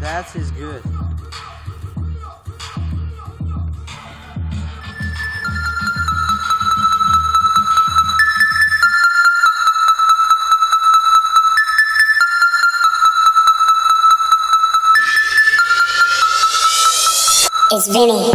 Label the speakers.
Speaker 1: That's his good.
Speaker 2: It's Vinny.